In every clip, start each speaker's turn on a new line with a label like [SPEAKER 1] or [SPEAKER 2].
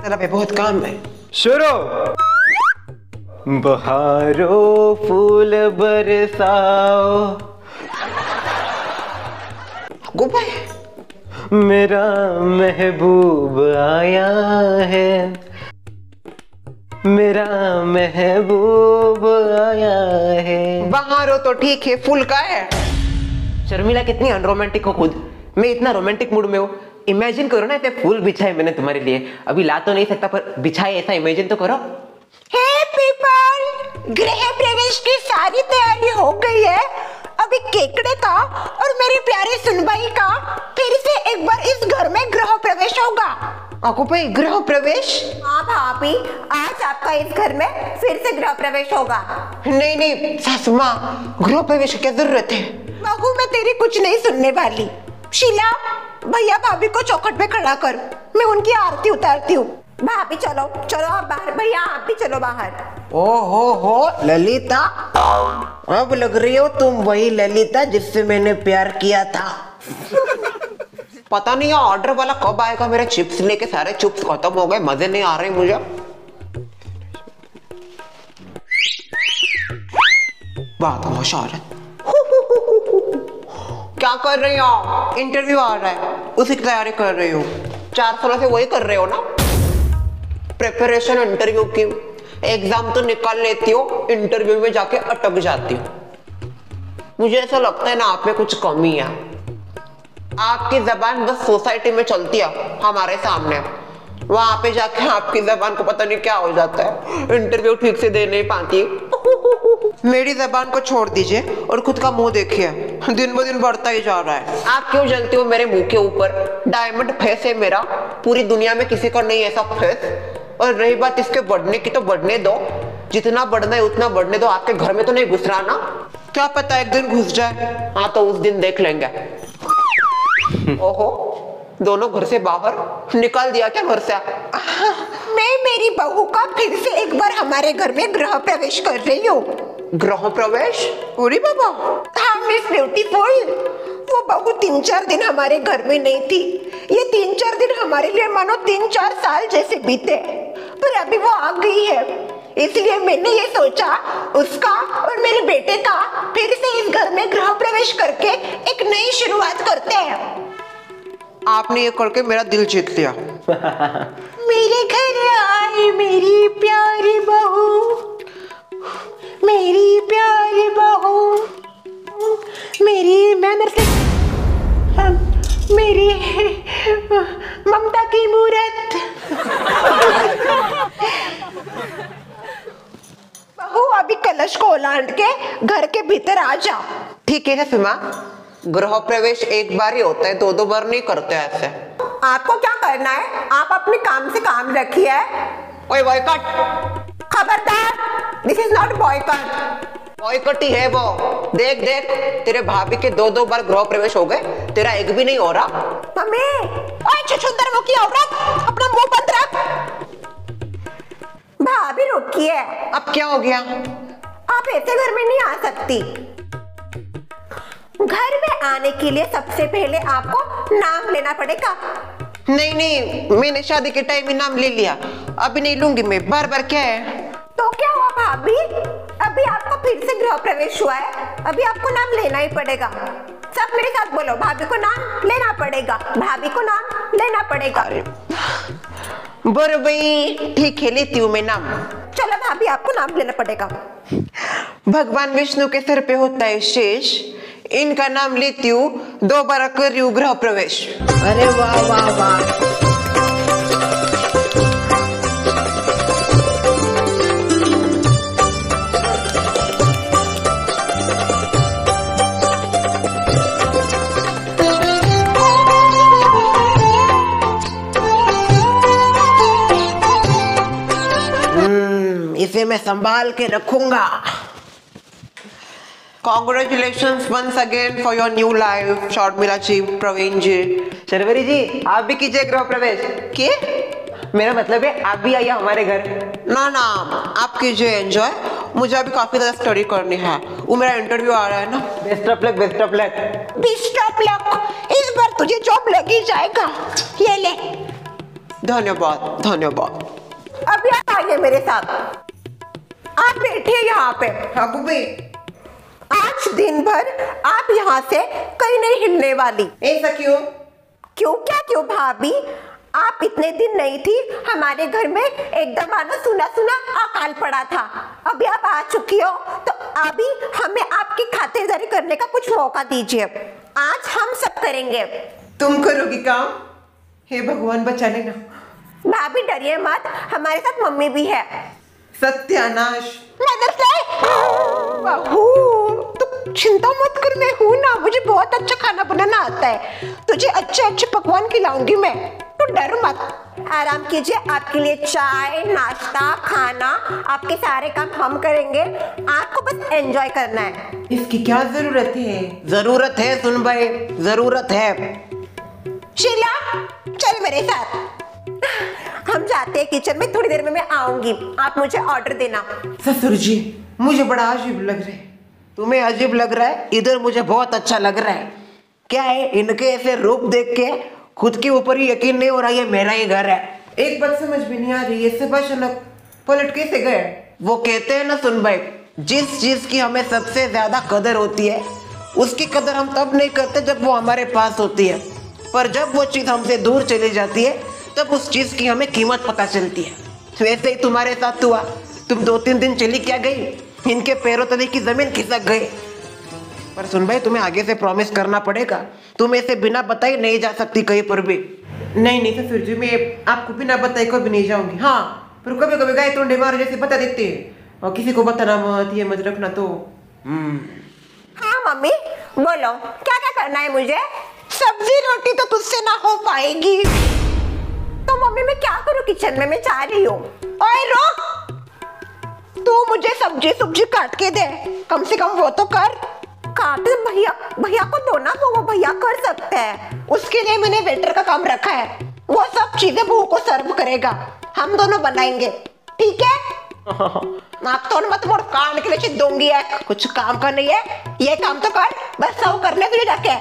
[SPEAKER 1] तेरा पे बहुत काम है।
[SPEAKER 2] शुरू बहारो फूल बरसाओ। मेरा महबूब आया है। मेरा महबूब आया है।
[SPEAKER 1] बाहर तो ठीक है फूल का है। शर्मिला कितनी अनरोमांटिक हो खुद। मैं इतना रोमांटिक मूड में हूँ। इमेजिन करो ना इतने फूल बिछाए मैंने तुम्हारे लिए। अभी ला तो नहीं सकता पर बिछाए ऐसा इमेजिन तो करो।
[SPEAKER 3] हे पीपल गृह प्रवेश की सारी तैयारी हो गई है। अभी केकड़े का और मेरी प्यारी सुनबाई का फिर से एक बार इस घर में गृह प्रवेश होगा।
[SPEAKER 1] आको भाई गृह प्रवेश?
[SPEAKER 3] हाँ भाभी आज आपका इस घर में फिर से गृह प्रवेश होगा।
[SPEAKER 1] नहीं नहीं सासू माँ गृह प्रवेश की क्या ज़रूरत है?
[SPEAKER 3] बहू मैं तेरी कुछ नहीं सुनने वाली। शीला भैया भाभी को चौखट पे खड़ा कर। मैं उनकी आरती उतारती हूँ। भाभी चलो चलो आप बाहर। भैया आप भी चलो बाहर।
[SPEAKER 1] ओ हो हो ललिता। अब लग रही हो तुम वही ललिता जिससे मैंने प्यार किया था। पता नहीं ऑर्डर वाला कब आएगा? मेरे चिप्स लेके सारे चिप्स खत्म हो गए। मज़े नहीं आ रहे मुझे। बात क्या कर रही हो इंटरव्यू आ रहा है। उसी की तैयारी कर रही हो। चार सालों से वही कर रहे हो ना? प्रिपरेशन इंटरव्यू की। एग्ज़ाम तो निकाल लेती हो इंटरव्यू में जाके अटक जाती हो। मुझे ऐसा लगता है ना, आप में कुछ कमी है। आपकी जबान बस सोसाइटी में चलती है, हमारे सामने। वहाँ पे जाके आपकी जबान को पता नहीं क्या हो जाता है। इंटरव्यू ठीक से दे नहीं पाती। मेरी जबान को छोड़ दीजिए और खुद का मुँह देखिए। दिन ब दिन बढ़ता ही जा रहा है। आप क्यों जलती हो मेरे मुँह के ऊपर? डायमंड फेस है मेरा। पूरी दुनिया में किसी का नहीं ऐसा फेस। और रही बात इसके बढ़ने की तो बढ़ने दो। जितना बढ़ना है उतना बढ़ने दो। आपके घर में तो नहीं घुस रहा ना? क्या पता एक दिन घुस जाए। हाँ तो उस दिन देख लेंगे। ओहो दोनों घर से बाहर निकाल दिया क्या घर से?
[SPEAKER 3] मैं मेरी बहू का फिर से एक बार हमारे घर में गृह प्रवेश कर रही हूँ।
[SPEAKER 1] गृह प्रवेश पूरी बाबा
[SPEAKER 3] हाँ मिस ब्यूटीफुल वो बहू तीन चार दिन हमारे घर में नहीं थी। ये तीन चार दिन हमारे लिए मानो तीन चार साल जैसे बीते। पर अभी वो आ गई है। इसलिए मैंने ये सोचा उसका और मेरे बेटे का फिर से इस घर में ग्रह प्रवेश करके एक नई शुरुआत करते हैं।
[SPEAKER 1] आपने ये करके मेरा दिल जीत लिया।
[SPEAKER 3] मेरे घर आई मेरी प्यारी बहू। मेरी प्यारी बहू मेरी मैनर से मेरी ममता की मूरत। बहू अभी कलश को उलाट के घर के भीतर आ जा।
[SPEAKER 1] ठीक है फिमा गृह प्रवेश एक बार ही होता है दो दो बार नहीं करते ऐसे।
[SPEAKER 3] आपको क्या करना है? आप अपने काम से काम रखिए।
[SPEAKER 1] ओए बॉयकट
[SPEAKER 3] खबरदार। This is not boycott
[SPEAKER 1] boycott ही है वो। देख देख तेरे भाभी के दो दो बार गृह प्रवेश हो गए। तेरा एक भी नहीं हो रहा।
[SPEAKER 3] मम्मी ओए छुछुंदर मुखी औरत अपना मुँह बंद रख। भाभी रुकिए
[SPEAKER 1] अब क्या हो गया?
[SPEAKER 3] आप ऐसे घर में नहीं आ सकती। घर में आने के लिए सबसे पहले आपको नाम लेना पड़ेगा।
[SPEAKER 1] नहीं नहीं मैंने शादी के टाइम ही नाम ले लिया। अभी नहीं लूँगी मैं। बार बार क्या है?
[SPEAKER 3] भाभी अभी आपको फिर से गृह प्रवेश हुआ है। अभी आपको नाम लेना ही पड़ेगा। सब मेरे साथ बोलो भाभी को नाम लेना पड़ेगा। भाभी को नाम लेना पड़ेगा।
[SPEAKER 1] बर भाई ठीक है लेती हूँ मैं नाम।
[SPEAKER 3] चलो भाभी आपको नाम लेना पड़ेगा।
[SPEAKER 1] भगवान विष्णु के सर पे होता है शेष। इनका नाम लेती हूँ दोबारा कर रही हूँ गृह प्रवेश। अरे वाह वाह वाह। इसे मैं संभाल के रखूँगा। Congratulation once again for your new life short जी प्रवीण जी
[SPEAKER 2] शर्वरी जी आप भी कीजिए गृह प्रवेश।
[SPEAKER 1] के?
[SPEAKER 2] मेरा मतलब है आप भी आइए हमारे घर।
[SPEAKER 1] ना ना आप कीजिए एंजॉय मुझे अभी काफ़ी ज़्यादा स्टडी करनी है। वो मेरा इंटरव्यू आ रहा है ना।
[SPEAKER 2] Best of luck best of luck
[SPEAKER 3] best of luck इस बार तुझे जॉब लग ही जाएगा। ये ले।
[SPEAKER 1] धन्यवाद धन्यवाद।
[SPEAKER 3] अभी आप आइए मेरे साथ। आप बैठे यहाँ पे।
[SPEAKER 1] हाँ बुबी
[SPEAKER 3] आज दिन भर आप यहाँ से कहीं नहीं हिलने वाली।
[SPEAKER 1] ऐसा क्यों?
[SPEAKER 3] क्यों क्या क्यों भाभी? आप इतने दिन नहीं थी हमारे घर में एकदम आना सुना सुना अकाल पड़ा था। अभी आप आ चुकी हो तो अभी हमें आपकी खातिरदारी करने का कुछ मौका दीजिए। आज हम सब करेंगे।
[SPEAKER 1] तुम करोगी काम? हे भगवान बचा लेना।
[SPEAKER 3] भाभी डरिए मत हमारे साथ मम्मी भी है।
[SPEAKER 1] सत्यानाश।
[SPEAKER 3] बहू चिंता मत कर मैं हूँ ना। मुझे बहुत अच्छा खाना बनाना आता है। तुझे अच्छे अच्छे पकवान खिलाऊँगी मैं। तू डर मत। आराम कीजिए आपके लिए चाय नाश्ता खाना आपके सारे काम हम करेंगे। आपको बस एंजॉय करना है।
[SPEAKER 1] इसकी क्या ज़रूरत है? ज़रूरत है सुन भाई ज़रूरत है।
[SPEAKER 3] शीला चल मेरे साथ। हम जाते हैं किचन में, थोड़ी देर में मैं आऊँगी। आप मुझे ऑर्डर देना।
[SPEAKER 1] ससुर जी, मुझे बड़ा अजीब लग रहा है। तुम्हें अजीब लग रहा है? इधर मुझे बहुत अच्छा लग रहा है। क्या है, इनके ऐसे रूप देख के खुद के ऊपर ही यकीन नहीं हो रहा ये मेरा ही घर है? एक बात समझ में नहीं आ रही है सब अचानक पलट कैसे गए? वो कहते हैं ना, सुन भाई, जिस चीज़ की हमें सबसे ज़्यादा कदर होती है, उसकी कदर हम तब नहीं करते जब वो हमारे पास होती है। पर जब वो चीज़ हमसे दूर चली जाती है तब उस चीज़ की हमें कीमत पता चलती है वैसे ही तुम्हारे साथ हुआ। तुम दो तीन दिन चली क्या गई? इनके पैरों तले की ज़मीन खिसक गई। पर सुन भाई तुम्हें आगे से प्रॉमिस करना पड़ेगा। तुम ऐसे बिना बताए नहीं जा सकती कहीं पर भी। नहीं नहीं ससुर जी मैं आपको बिना बताए कभी नहीं जाऊँगी। हाँ पर कभी कभी गाय तोंडे मारो जैसे बता देते हैं। और किसी को बताना मत ये मत रखना तो।
[SPEAKER 3] हाँ मम्मी बोलो क्या क्या करना है मुझे? सब्ज़ी रोटी तो तुझसे ना हो पाएगी। तो मम्मी मैं क्या करूँ किचन में? मैं जा रही हूँ। ओए रुक। तू मुझे सब्ज़ी सब्ज़ी काट के दे। कम से कम वो तो कर। काट भैया। भैया को दो ना वो भैया कर सकते हैं। उसके लिए मैंने वेटर का काम रखा है। वो सब चीज़ें बहू को सर्व करेगा। हम दोनों बनाएँगे। ठीक है? नाक तो मत मोड़। कान के लिए दूँगी है कुछ काम का नहीं है। ये काम तो कर। बस सब करने के लिए जाके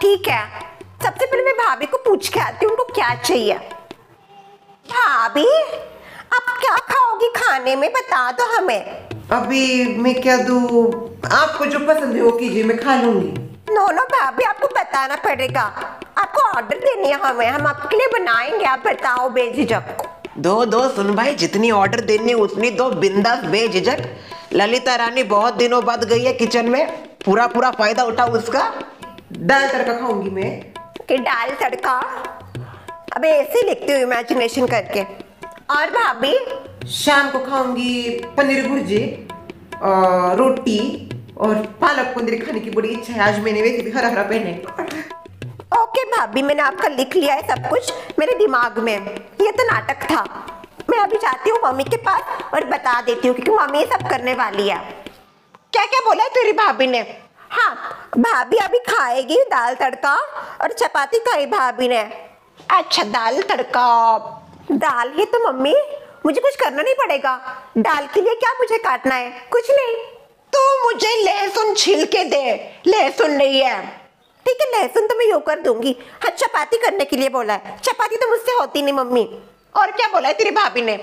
[SPEAKER 3] ठीक है। सबसे पहले मैं भाभी को पूछ के आती हूँ उनको क्या चाहिए? भाभी आप क्या खाओगी खाने में बता दो हमें।
[SPEAKER 1] अभी मैं क्या दूँ? आपको जो पसंद है वो कीजिए मैं खा लूँगी।
[SPEAKER 3] नो नो भाभी आपको बताना पड़ेगा। आपको ऑर्डर देनी है हमें हम आपके लिए बनाएँगे आप बताओ बेझिझक
[SPEAKER 1] दो दो सुन भाई जितनी ऑर्डर देनी उतनी दो बिंदास बेझिझक। ललिता रानी बहुत दिनों बाद गई है किचन में पूरा पूरा फ़ायदा उठा उसका। दाल तड़का खाऊँगी मैं।
[SPEAKER 3] कि दाल तड़का? अबे ऐसे लिखती हूँ इमेजिनेशन करके। और भाभी?
[SPEAKER 1] शाम को खाऊँगी पनीर भुर्जी रोटी और पालक पनीर खाने की बड़ी इच्छा है। आज मैंने वैसे भी हरा हरा पहने
[SPEAKER 3] ओके भाभी मैंने आपका लिख लिया है सब कुछ मेरे दिमाग में। ये तो नाटक था। मैं अभी जाती हूँ मम्मी के पास और बता देती हूँ क्योंकि मम्मी ये सब करने वाली है। क्या क्या बोला है तेरी भाभी ने? हाँ भाभी अभी खाएगी दाल तड़का और चपाती खाई भाभी ने। अच्छा दाल तड़का। दाल ही तो मम्मी, मुझे कुछ करना नहीं पड़ेगा। दाल के लिए क्या मुझे काटना है? कुछ नहीं। तो मुझे लहसुन छिल के दे। लहसुन नहीं है। ठीक है, लहसुन तो मैं यो कर दूँगी। हाँ चपाती करने के लिए बोला है। चपाती तो मुझसे होती नहीं, मम्मी। और क्या बोला है तेरी भाभी ने?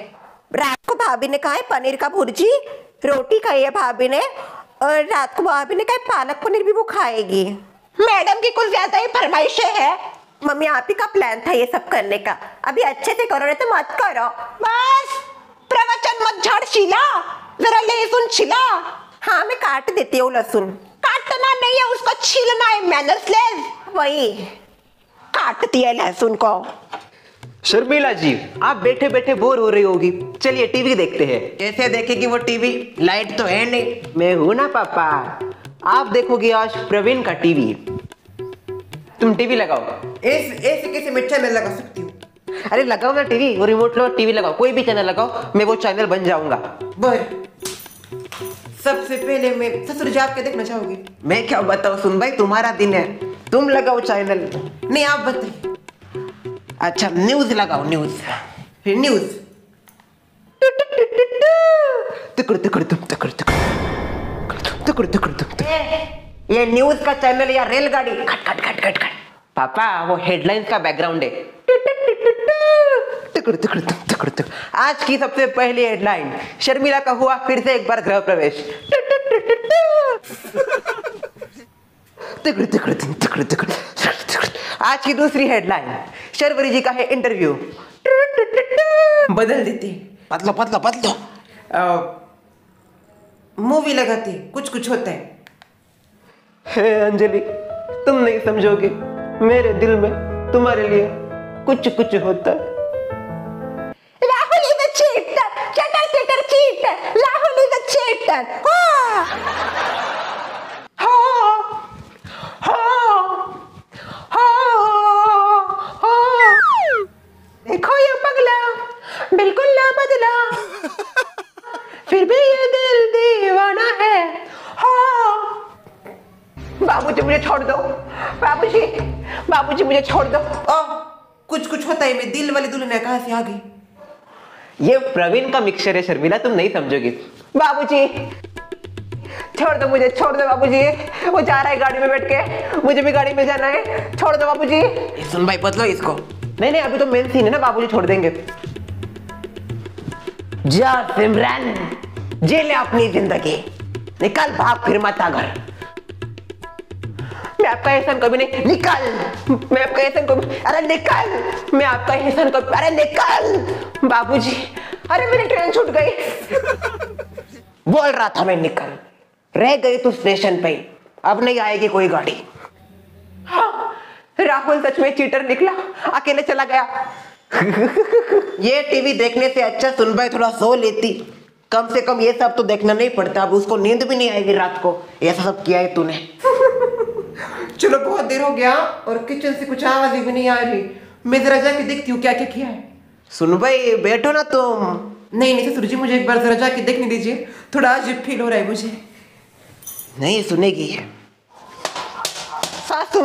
[SPEAKER 3] रात को भाभी ने कहा है, पनीर का भुर्जी। रोटी खाई है भाभी ने। और रात को भाभी ने कहा पालक पनीर भी वो खाएगी। मैडम की कुछ ज़्यादा ही फरमाइशें है। मम्मी आप ही का प्लान था ये सब करने का। अभी अच्छे से करो नहीं तो मत करो। बस प्रवचन मत झाड़ शीला। जरा लहसुन छिला हाँ मैं काट देती हूँ लहसुन। काटना नहीं है उसको छीलना है मैनर्सलेस वही। काटती है लहसुन को।
[SPEAKER 2] शर्मिला जी आप बैठे बैठे बोर हो रही होगी। चलिए टीवी देखते हैं।
[SPEAKER 1] कैसे देखेगी वो टीवी? लाइट तो है नहीं।
[SPEAKER 2] मैं हूँ ना पापा। आप देखोगे आज प्रवीण का टीवी। तुम टीवी लगाओ।
[SPEAKER 1] ऐसे ऐसे कैसे मैं चैनल लगा सकती हूँ।
[SPEAKER 2] अरे लगाओ ना टीवी? वो रिमोट लो टीवी लगाओ। कोई भी चैनल लगाओ मैं वो चैनल बन जाऊँगा।
[SPEAKER 1] बर सबसे पहले मैं ससुर जी आप क्या देखना चाहोगे? मैं क्या बताऊँ? सुन भाई तुम्हारा दिन है। तुम लगाओ चैनल नहीं आप बताइए। अच्छा न्यूज़ लगाओ न्यूज़ फिर न्यूज़
[SPEAKER 2] तुकुड़ तुकुड़ तुम तुकुड़ तुकुड़ तुकुड़ तुकुड़ तुम
[SPEAKER 1] ये न्यूज़ का चैनल या रेलगाड़ी? खट खट खट खट खट
[SPEAKER 2] पापा वो हेडलाइंस का बैकग्राउंड है।
[SPEAKER 1] आज की सबसे पहली हेडलाइन शर्मिला का हुआ फिर से एक बार गृह प्रवेश। आज की दूसरी हेडलाइन शर्वरी जी का है इंटरव्यू बदल देते।
[SPEAKER 4] पतलो पतलो पतलो
[SPEAKER 1] मूवी लगाते कुछ कुछ होता है। हे अंजलि तुम नहीं समझोगे। मेरे दिल में तुम्हारे लिए कुछ कुछ होता है। राहुल इज़ अ चीटर चटर चटर cheater Rahul is a cheater मुझे छोड़ दो।
[SPEAKER 4] ओ कुछ कुछ होता है मैं दिल वाली दुल्हन है कहाँ से आ गई?
[SPEAKER 1] ये प्रवीण का मिक्सचर है शर्मिला तुम नहीं समझोगी। बाबूजी छोड़ दो मुझे छोड़ दो बाबूजी। वो जा रहा है गाड़ी में बैठ के। मुझे भी गाड़ी में जाना है। छोड़ दो बाबूजी।
[SPEAKER 4] सुन भाई पतलो इसको।
[SPEAKER 1] नहीं नहीं अभी तो मेन सीन है ना बाबूजी छोड़ देंगे। जा सिमरन जी ले अपनी ज़िंदगी। निकल भाग फिर मत आ घर आपका एहसान कभी नहीं। निकल। मैं आपका एहसान कभी अरे निकल। मैं आपका एहसान कभी अरे निकल। बाबूजी अरे मेरी ट्रेन छूट गई। बोल रहा था मैं निकल। रह गई तू स्टेशन पे अब नहीं आएगी कोई गाड़ी। हाँ, राहुल सच में चीटर निकला। अकेले चला गया।
[SPEAKER 4] ये टीवी देखने से अच्छा सुन भाई थोड़ा सो लेती। कम से कम ये सब तो देखना नहीं पड़ता। अब उसको नींद भी नहीं आएगी रात को। ऐसा सब किया है तूने। चलो बहुत देर हो गया और किचन से कुछ आवाज़ भी नहीं आ रही। मैं जरा जाके देखती हूँ क्या क्या किया है।
[SPEAKER 1] सुन भाई बैठो ना तुम।
[SPEAKER 4] नहीं नहीं ससुर जी मुझे एक बार जरा जाके देखने दीजिए। थोड़ा अजीब फील हो रहा है मुझे।
[SPEAKER 1] नहीं सुनेगी। सासू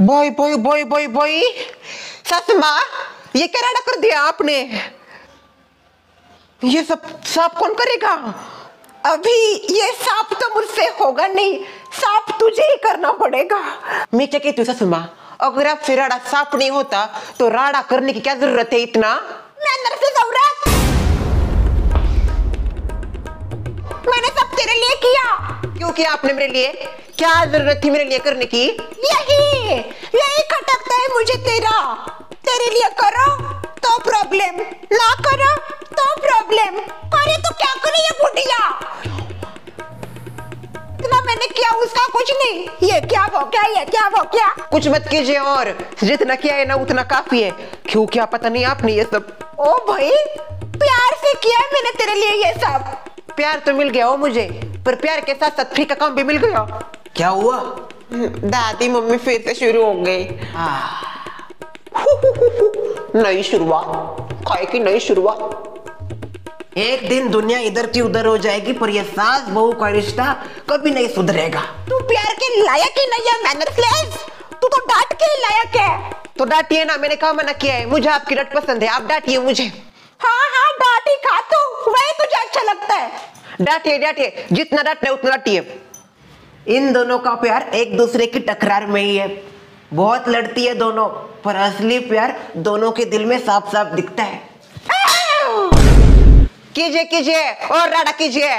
[SPEAKER 4] bye bye bye bye bye
[SPEAKER 1] सासू माँ ये क्या राडा कर दिया आपने? ये सब साफ़ कौन करेगा?
[SPEAKER 3] अभी ये साफ़ तो मुझसे होगा नहीं। साफ़ तुझे ही करना पड़ेगा।
[SPEAKER 1] मैं क्या कहती हूँ सासू माँ? अगर आप फिर राडा साफ़ नहीं होता तो राडा करने की क्या ज़रूरत है इतना?
[SPEAKER 3] मैं अंदर से मैंने सब तेरे लिए किया।
[SPEAKER 1] क्यों किया आपने मेरे लिए? क्या ज़रूरत थी मेरे लिए करने की?
[SPEAKER 3] यही यही खटकता है मुझे तेरा। तेरे लिए करो तो प्रॉब्लम ना करो। तो प्रॉब्लम करे तो क्या करे ये बुढ़िया इतना मैंने किया उसका कुछ नहीं। ये क्या वो क्या ये क्या वो क्या?
[SPEAKER 1] कुछ मत कीजिए और। जितना किया है ना उतना काफ़ी है। क्यों क्या पता नहीं आपने ये सब।
[SPEAKER 3] ओ भाई प्यार से किया है मैंने तेरे लिए ये सब।
[SPEAKER 1] प्यार तो मिल गया हो मुझे पर प्यार के साथ साथ फ्री का काम भी मिल गया।
[SPEAKER 4] क्या हुआ?
[SPEAKER 1] दादी मम्मी फिर से शुरू हो गई। नई शुरुआत। काय की नई शुरुआत।
[SPEAKER 4] एक दिन दुनिया इधर की उधर हो जाएगी पर ये सास बहू का रिश्ता कभी नहीं सुधरेगा।
[SPEAKER 3] तू प्यार के लायक ही नहीं है मैनरलेस तू तो डांट के लायक है।
[SPEAKER 1] तो डांटिए ना मैंने कहा मना किया है। मुझे आपकी डट पसंद है आप डांटिए मुझे।
[SPEAKER 3] हाँ हाँ डांट ही खा तू। वही तुझे अच्छा लगता है।
[SPEAKER 1] डांटिए डांटिए। जितना डांटना उतना डांटिए।
[SPEAKER 4] इन दोनों का प्यार एक दूसरे की टकरार में ही है। बहुत लड़ती है दोनों पर असली प्यार दोनों के दिल में साफ़ साफ़ दिखता है।
[SPEAKER 1] कीजिए कीजिए और राडा कीजिए।